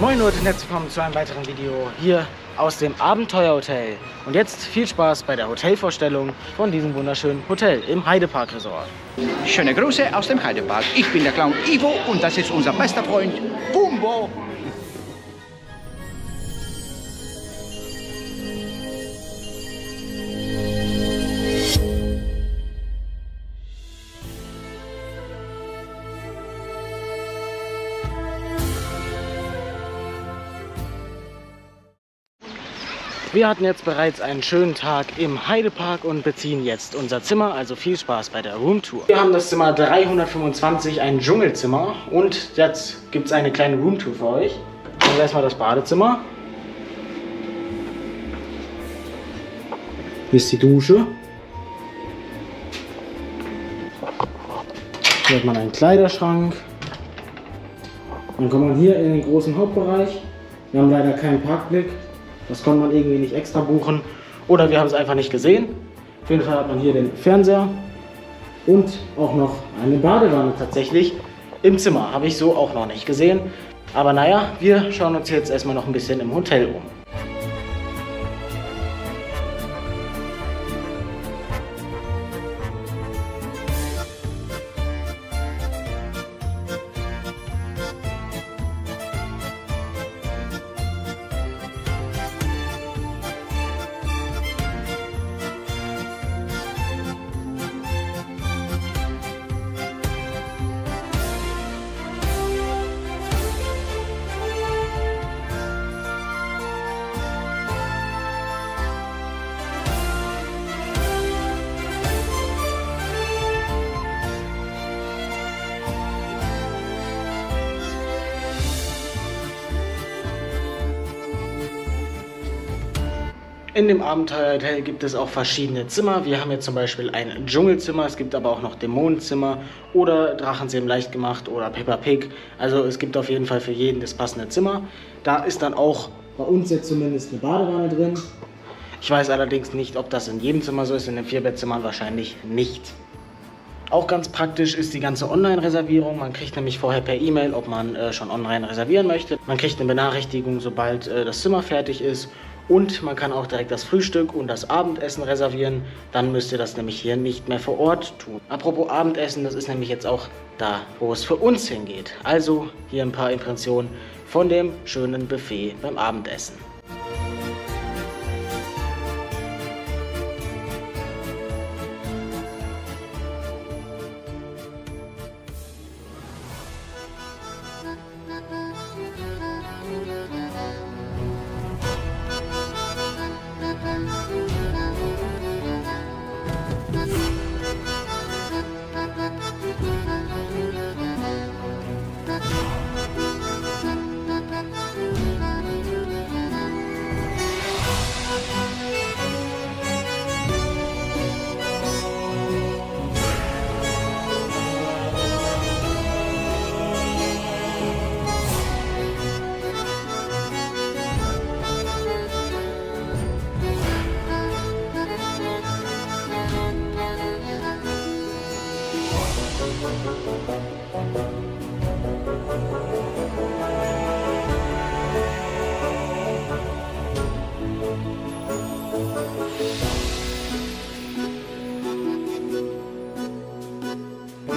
Moin Leute herzlich willkommen zu einem weiteren Video hier aus dem Abenteuerhotel. Und jetzt viel Spaß bei der Hotelvorstellung von diesem wunderschönen Hotel im Heidepark Resort. Schöne Grüße aus dem Heidepark. Ich bin der Clown Ivo und das ist unser bester Freund Bumbo. Wir hatten jetzt bereits einen schönen Tag im Heidepark und beziehen jetzt unser Zimmer, also viel Spaß bei der Roomtour. Wir haben das Zimmer 325, ein Dschungelzimmer und jetzt gibt es eine kleine Roomtour für euch. Also erstmal das Badezimmer. Hier ist die Dusche. Hier hat man einen Kleiderschrank. Dann kommt man hier in den großen Hauptbereich. Wir haben leider keinen Parkblick, das konnte man irgendwie nicht extra buchen. Oder wir haben es einfach nicht gesehen. Auf jeden Fall hat man hier den Fernseher und auch noch eine Badewanne tatsächlich im Zimmer. Habe ich so auch noch nicht gesehen. Aber naja, wir schauen uns jetzt erstmal noch ein bisschen im Hotel um. In dem Abenteuerhotel gibt es auch verschiedene Zimmer. Wir haben jetzt zum Beispiel ein Dschungelzimmer, es gibt aber auch noch Dämonenzimmer oder Drachenzähmen leicht gemacht oder Peppa Pig. Also es gibt auf jeden Fall für jeden das passende Zimmer. Da ist dann auch bei uns jetzt zumindest eine Badewanne drin. Ich weiß allerdings nicht, ob das in jedem Zimmer so ist, in den Vierbettzimmern wahrscheinlich nicht. Auch ganz praktisch ist die ganze Online-Reservierung. Man kriegt nämlich vorher per E-Mail, ob man äh, schon online reservieren möchte. Man kriegt eine Benachrichtigung, sobald äh, das Zimmer fertig ist. Und man kann auch direkt das Frühstück und das Abendessen reservieren. Dann müsst ihr das nämlich hier nicht mehr vor Ort tun. Apropos Abendessen, das ist nämlich jetzt auch da, wo es für uns hingeht. Also hier ein paar Impressionen von dem schönen Buffet beim Abendessen.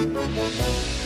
Música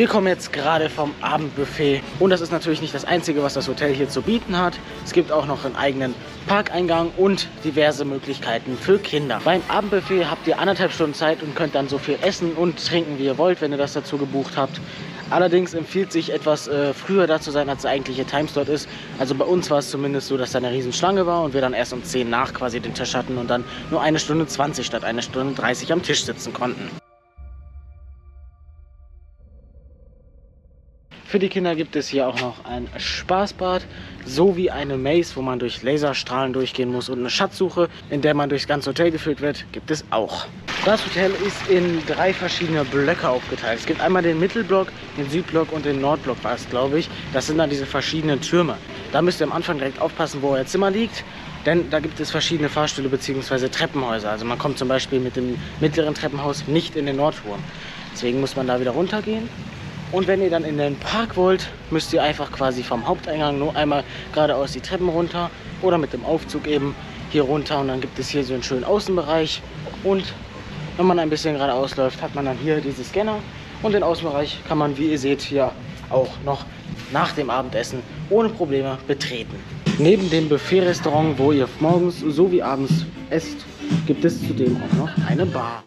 Wir kommen jetzt gerade vom Abendbuffet und das ist natürlich nicht das Einzige, was das Hotel hier zu bieten hat. Es gibt auch noch einen eigenen Parkeingang und diverse Möglichkeiten für Kinder. Beim Abendbuffet habt ihr anderthalb Stunden Zeit und könnt dann so viel essen und trinken, wie ihr wollt, wenn ihr das dazu gebucht habt. Allerdings empfiehlt sich etwas äh, früher da zu sein, als der eigentliche Timeslot ist. Also bei uns war es zumindest so, dass da eine riesen Schlange war und wir dann erst um 10 nach quasi den Tisch hatten und dann nur eine Stunde 20 statt eine Stunde 30 am Tisch sitzen konnten. Für die Kinder gibt es hier auch noch ein Spaßbad sowie eine Maze, wo man durch Laserstrahlen durchgehen muss und eine Schatzsuche, in der man durchs ganze Hotel geführt wird, gibt es auch. Das Hotel ist in drei verschiedene Blöcke aufgeteilt. Es gibt einmal den Mittelblock, den Südblock und den Nordblock war es, glaube ich. Das sind dann diese verschiedenen Türme. Da müsst ihr am Anfang direkt aufpassen, wo euer Zimmer liegt. Denn da gibt es verschiedene Fahrstühle bzw. Treppenhäuser. Also man kommt zum Beispiel mit dem mittleren Treppenhaus nicht in den Nordturm. Deswegen muss man da wieder runtergehen. Und wenn ihr dann in den Park wollt, müsst ihr einfach quasi vom Haupteingang nur einmal geradeaus die Treppen runter oder mit dem Aufzug eben hier runter. Und dann gibt es hier so einen schönen Außenbereich und wenn man ein bisschen geradeaus läuft, hat man dann hier diese Scanner und den Außenbereich kann man, wie ihr seht, hier auch noch nach dem Abendessen ohne Probleme betreten. Neben dem Buffet-Restaurant, wo ihr morgens sowie abends esst, gibt es zudem auch noch eine Bar.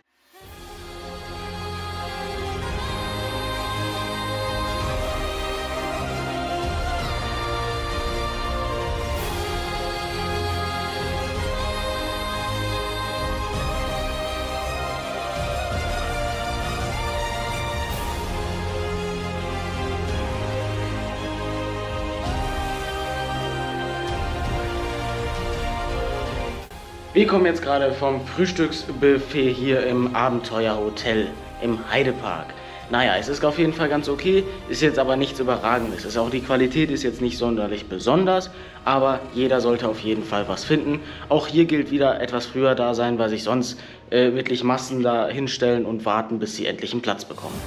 Wir kommen jetzt gerade vom Frühstücksbuffet hier im Abenteuerhotel im Heidepark. Naja, es ist auf jeden Fall ganz okay, ist jetzt aber nichts Überragendes. Ist auch die Qualität ist jetzt nicht sonderlich besonders, aber jeder sollte auf jeden Fall was finden. Auch hier gilt wieder etwas früher da sein, weil sich sonst äh, wirklich Massen da hinstellen und warten, bis sie endlich einen Platz bekommen.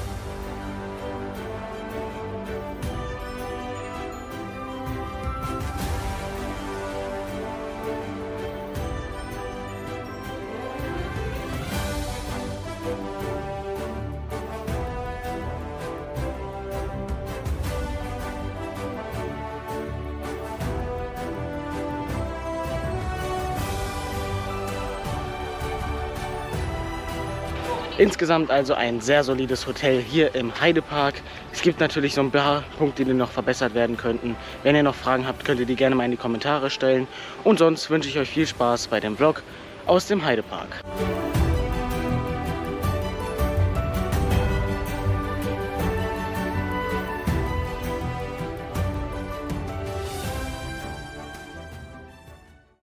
Insgesamt also ein sehr solides Hotel hier im Heidepark. Es gibt natürlich so ein paar Punkte, die noch verbessert werden könnten. Wenn ihr noch Fragen habt, könnt ihr die gerne mal in die Kommentare stellen. Und sonst wünsche ich euch viel Spaß bei dem Vlog aus dem Heidepark.